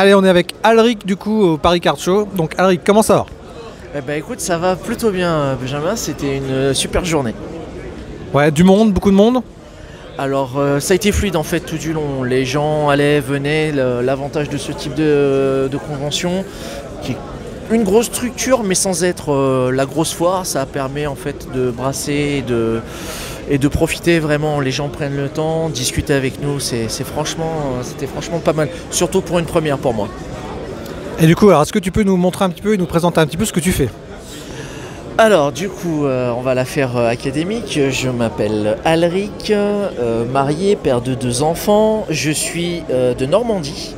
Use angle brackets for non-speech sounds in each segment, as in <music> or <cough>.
Allez, on est avec Alric du coup au Paris Card Show. Donc Alric, comment ça va? Eh ben écoute, ça va plutôt bien Benjamin, c'était une euh, super journée. Ouais, du monde, beaucoup de monde? Alors euh, ça a été fluide en fait tout du long. Les gens allaient, venaient. L'avantage de ce type de, de convention, une grosse structure mais sans être euh, la grosse foire, ça permet en fait de brasser et de, et de profiter vraiment. Les gens prennent le temps, discutent avec nous. C'est franchement, euh, c'était franchement pas mal. Surtout pour une première pour moi. Et du coup, alors est-ce que tu peux nous montrer un petit peu et nous présenter un petit peu ce que tu fais? Alors du coup, euh, on va la faire euh, académique. Je m'appelle Alric, euh, marié, père de deux enfants. Je suis de Normandie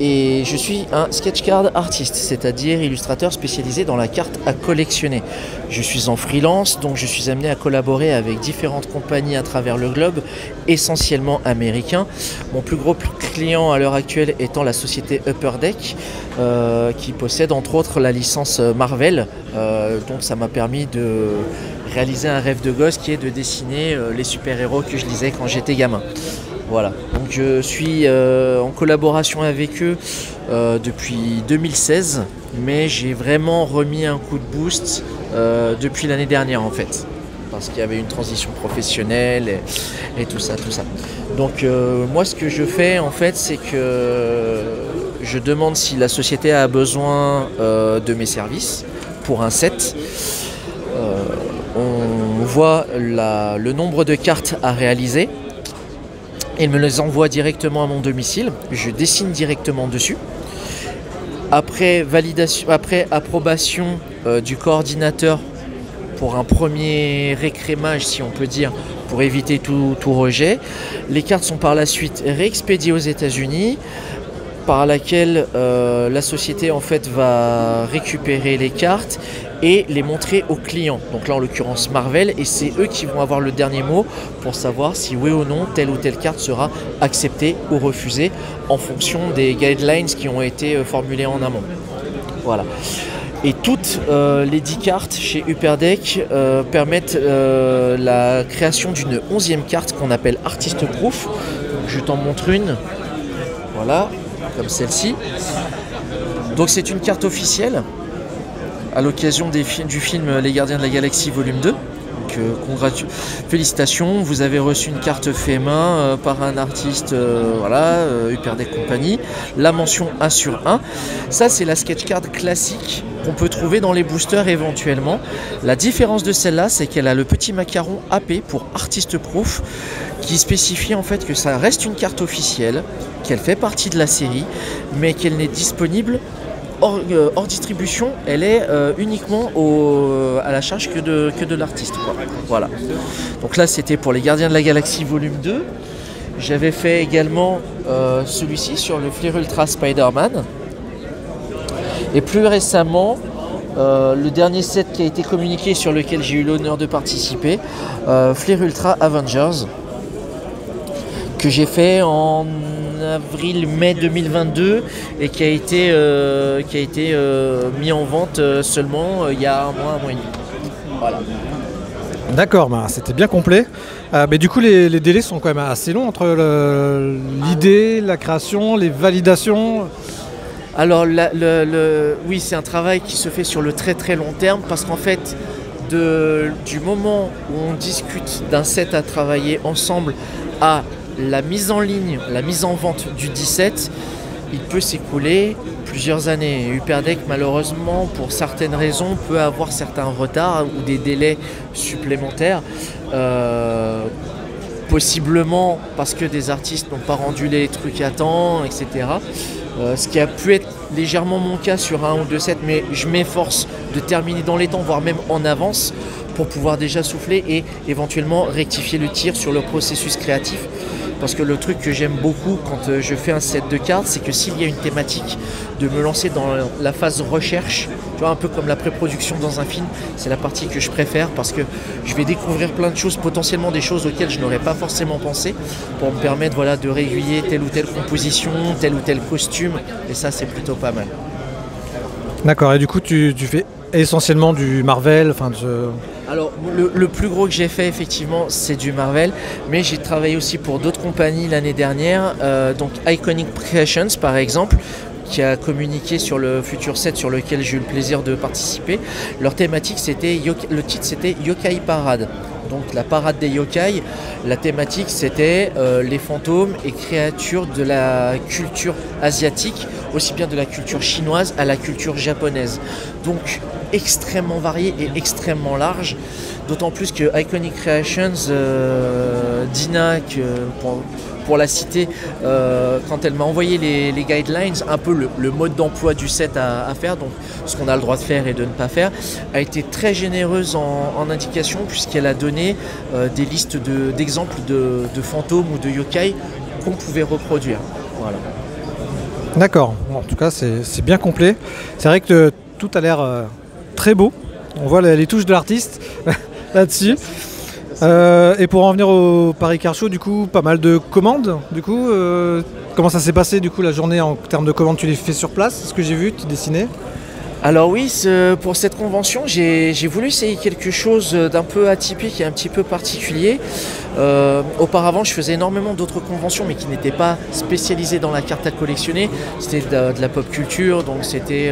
et je suis un sketch card artiste, c'est-à-dire illustrateur spécialisé dans la carte à collectionner. Je suis en freelance, donc je suis amené à collaborer avec différentes compagnies à travers le globe, essentiellement américains. Mon plus gros client à l'heure actuelle étant la société Upper Deck, euh, qui possède entre autres la licence Marvel. Euh, donc ça m'a permis de réaliser un rêve de gosse qui est de dessiner euh, les super-héros que je lisais quand j'étais gamin. Voilà, donc je suis euh, en collaboration avec eux euh, depuis 2016, mais j'ai vraiment remis un coup de boost euh, depuis l'année dernière en fait, parce qu'il y avait une transition professionnelle et, tout ça, tout ça. Donc moi ce que je fais en fait, c'est que je demande si la société a besoin de mes services pour un set. On voit le nombre de cartes à réaliser. Il me les envoie directement à mon domicile. Je dessine directement dessus. Après, approbation euh, du coordinateur pour un premier récrémage, si on peut dire, pour éviter tout, tout rejet, les cartes sont par la suite réexpédiées aux États-Unis, par laquelle euh, la société en fait va récupérer les cartes et les montrer aux clients. Donc là en l'occurrence Marvel et c'est eux qui vont avoir le dernier mot pour savoir si oui ou non telle ou telle carte sera acceptée ou refusée en fonction des guidelines qui ont été euh, formulées en amont. Voilà. Et toutes euh, les 10 cartes chez Upperdeck euh, permettent euh, la création d'une onzième carte qu'on appelle Artist Proof. Je t'en montre une. Voilà, comme celle-ci. Donc c'est une carte officielle à l'occasion du film Les Gardiens de la Galaxie volume 2. Donc, euh, Félicitations, vous avez reçu une carte fait main euh, par un artiste, euh, voilà, Upperdeck Company. La mention 1 sur 1. Ça, c'est la sketch card classique qu'on peut trouver dans les boosters éventuellement. La différence de celle-là, c'est qu'elle a le petit macaron AP pour Artist Proof qui spécifie en fait que ça reste une carte officielle, qu'elle fait partie de la série, mais qu'elle n'est disponible hors, euh, hors distribution, elle est euh, uniquement au- à la charge que de, l'artiste. Voilà. Donc là, c'était pour les Gardiens de la Galaxie volume 2. J'avais fait également euh, celui-ci sur le Flair Ultra Spider-Man. Et plus récemment, euh, le dernier set qui a été communiqué sur lequel j'ai eu l'honneur de participer, euh, Flair Ultra Avengers, que j'ai fait en avril-mai 2022 et qui a été, euh, qui a été euh, mis en vente euh, seulement il y a un mois, un mois et demi. Voilà. D'accord, bah, c'était bien complet. Euh, mais du coup, les, les délais sont quand même assez longs entre l'idée, la création, les validations. Alors, la- le- le- oui, c'est un travail qui se fait sur le très très long terme parce qu'en fait, de- du moment où on discute d'un set à travailler ensemble à la mise en ligne, la mise en vente du 17, il peut s'écouler plusieurs années. Et Upperdeck, malheureusement, pour certaines raisons, peut avoir certains retards ou des délais supplémentaires. Euh, possiblement parce que des artistes n'ont pas rendu les trucs à temps, etc. Euh, ce qui a pu être légèrement mon cas sur un ou deux sets, mais je m'efforce de terminer dans les temps, voire même en avance, pour pouvoir déjà souffler et éventuellement rectifier le tir sur le processus créatif. Parce que le truc que j'aime beaucoup quand euh, je fais un set de cartes, c'est que s'il y a une thématique, de me lancer dans la phase recherche, tu vois, un peu comme la pré-production dans un film, c'est la partie que je préfère parce que je vais découvrir plein de choses, potentiellement des choses auxquelles je n'aurais pas forcément pensé, pour me permettre voilà, de réguiller telle ou telle composition, tel ou tel costume, et ça c'est plutôt pas mal. D'accord, et du coup, tu, tu fais essentiellement du Marvel, enfin de- Alors, le, plus gros que j'ai fait, effectivement, c'est du Marvel, mais j'ai travaillé aussi pour d'autres compagnies l'année dernière, euh, donc Iconic Creations par exemple, qui a communiqué sur le Futur 7 sur lequel j'ai eu le plaisir de participer. Leur thématique, c'était le titre, c'était Yokai Parade. Donc la parade des yokai, la thématique c'était euh, les fantômes et créatures de la culture asiatique, aussi bien de la culture chinoise à la culture japonaise. Donc extrêmement varié et extrêmement large. D'autant plus que Iconic Creations, euh, Dina, pour, la citer, euh, quand elle m'a envoyé les, guidelines, un peu le, mode d'emploi du set à, faire, donc ce qu'on a le droit de faire et de ne pas faire, a été très généreuse en, en indication puisqu'elle a donné euh, des listes d'exemples de, fantômes ou de yokai qu'on pouvait reproduire. D'accord, en tout cas c'est bien complet. C'est vrai que tout a l'air très beau. On voit les touches de l'artiste. <laughs> là-dessus. Euh, et pour en venir au Paris Car Show, du coup, pas mal de commandes. Du coup, euh, comment ça s'est passé du coup la journée en termes de commandes Tu les fais sur place Ce que j'ai vu, tu dessinais alors oui, pour cette convention, j'ai voulu essayer quelque chose d'un peu atypique et un petit peu particulier. Euh, auparavant, je faisais énormément d'autres conventions, mais qui n'étaient pas spécialisées dans la carte à collectionner. C'était de, la pop culture, donc c'était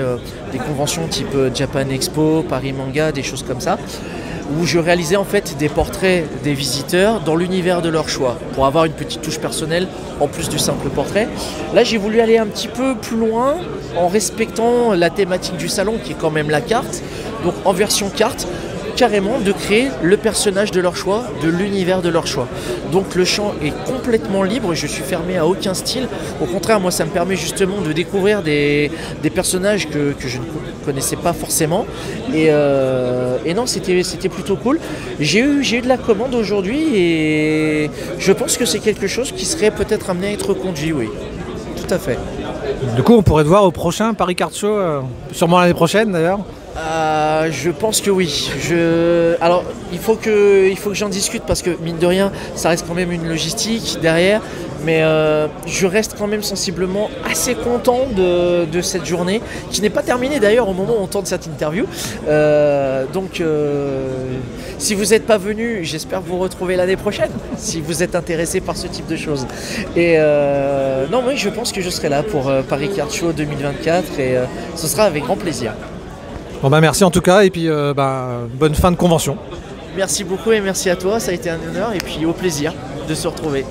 des conventions type Japan Expo, Paris Manga, des choses comme ça où je réalisais en fait des portraits des visiteurs dans l'univers de leur choix, pour avoir une petite touche personnelle en plus du simple portrait. Là j'ai voulu aller un petit peu plus loin en respectant la thématique du salon qui est quand même la carte, donc en version carte, carrément de créer le personnage de leur choix, de l'univers de leur choix. Donc le champ est complètement libre, je suis fermé à aucun style. Au contraire, moi ça me permet justement de découvrir des, personnages que, je ne connaissais pas forcément. Et, euh, non, c'était plutôt cool. J'ai eu, eu de la commande aujourd'hui et je pense que c'est quelque chose qui serait peut-être amené à être conduit, oui. Tout à fait. Du coup, on pourrait te voir au prochain Paris Card Show, euh, sûrement l'année prochaine d'ailleurs. Euh, je pense que oui. Je... Alors, il faut que, il faut que j'en discute parce que, mine de rien, ça reste quand même une logistique derrière. Mais euh, je reste quand même sensiblement assez content de, cette journée, qui n'est pas terminée d'ailleurs au moment où on tente cette interview. Euh, donc, si vous n'êtes pas venu, j'espère vous retrouver l'année prochaine, si vous êtes intéressé par ce type de choses. Et non, oui, je pense que je serai là pour Paris Card Show 2024 et ce sera avec grand plaisir. Bon bah merci en tout cas et puis euh, bah, bonne fin de convention. Merci beaucoup et merci à toi, ça a été un honneur et puis au plaisir de se retrouver.